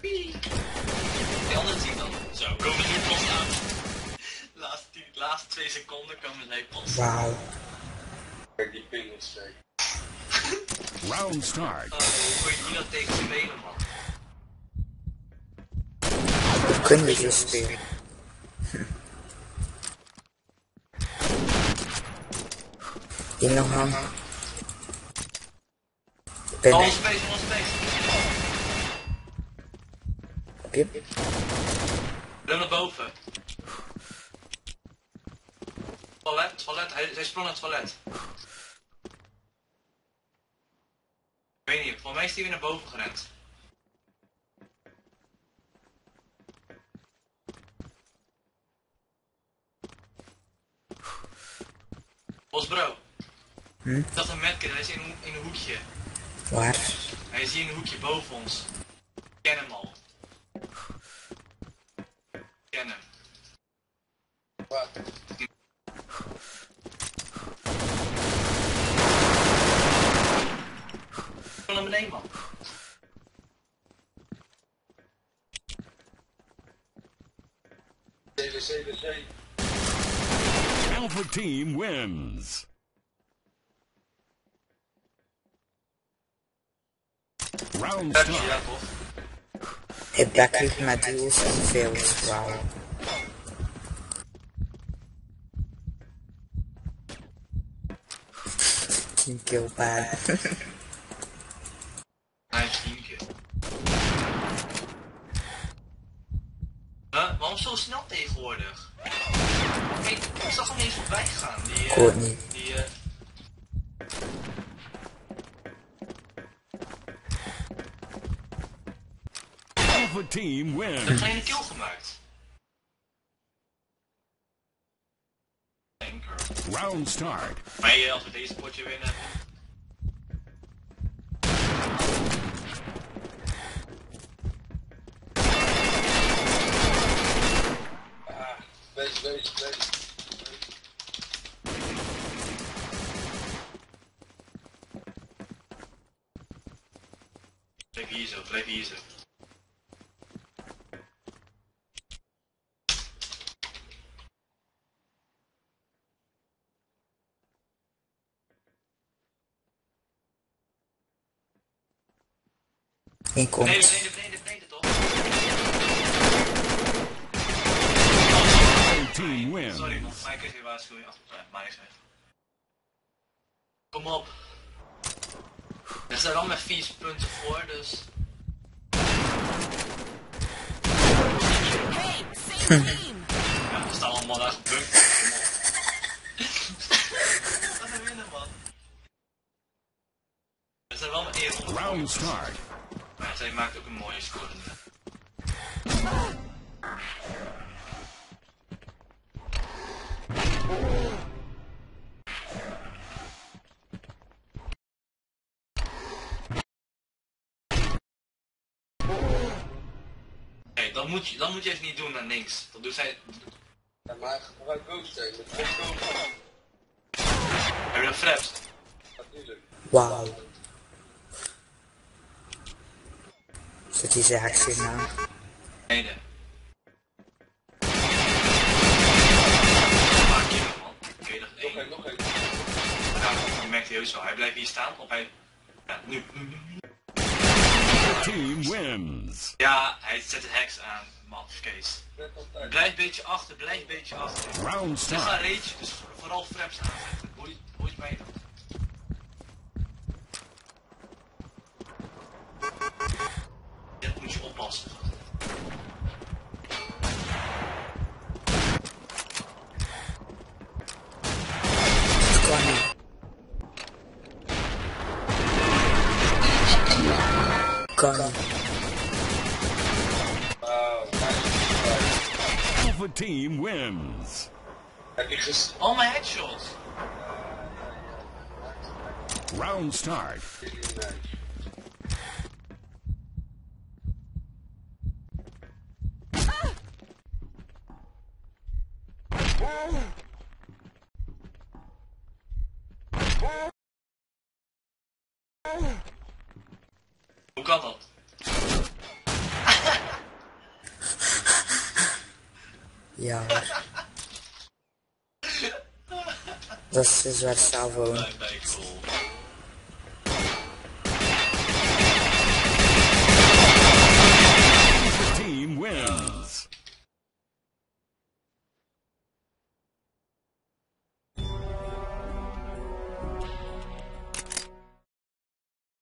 Die andere team dan. Zo, komen nu pas aan. Laatste, laatste twee seconden komen zij pas. Wauw. Kijk, die ping is sterk. Round start. Oh, hoe kun je die tegen spelen, man? Hoe kun je zo spelen? Nog. Space. op je. Run naar boven. Toilet, toilet. Hij, hij sprong naar het toilet. Ik weet niet, voor mij is hij weer naar boven gerend. Bos bro. Hm? Dat is een medkit, hij is in, in een hoekje. Waar? Hij is hier in een hoekje boven ons. Ik ken hem al. Ik ken hem. Waar? Kom naar beneden man. CDC, CDC. Alpha team wins. Round toch? Het backliep met duels en. Wauw. Team kill bad. Huh? Waarom zo snel tegenwoordig? Hey, ik zag hem eens voorbij gaan. Die, Ik niet. Alpha team wins. kleine kill gemaakt. Anker. Round start. Maar als we deze potje winnen. Ah, deze, deze, deze. Blijf hier zo, blijf hier zo. Eén komt. Beneden, beneden, beneden, beneden toch? Team wins. Sorry man, Mike is weer waarschuwing maar niks uit. Kom op. Er zijn al met 4 punten voor, dus. Ja, we staan allemaal daar gebukt. Kom op. We winnen man. Er zijn wel met 1 ronde. Round start. Maar zij maakt ook een mooie score. Nee, dat moet, je, dat moet je even niet doen naar links. Dat doet zij. Ja, maar gebruik Ghost. Heb je dat fraps? Natuurlijk. Wauw. Zit die zijn actie na? Nee, nee. Ah, kill hem, man. Oké, dat is Nog één. één, nog één. Ja, je merkt heus wel. Hij blijft hier staan of hij... Ja, nu, team wins. Ja, hij zet de heks aan, man, Kees. Blijf een beetje achter, blijf een beetje achter. Round Zeg ga start. rage, dus vooral fraps aanzetten. Hoe je, hoe je mee doet. Dit moet je oppassen. Dat kan niet. Kan niet. Wauw, nice. Alpha team wins. Heb je ges... Al mijn headshots. Round start. Nice. kan dat? Ja hoor. Dat is dus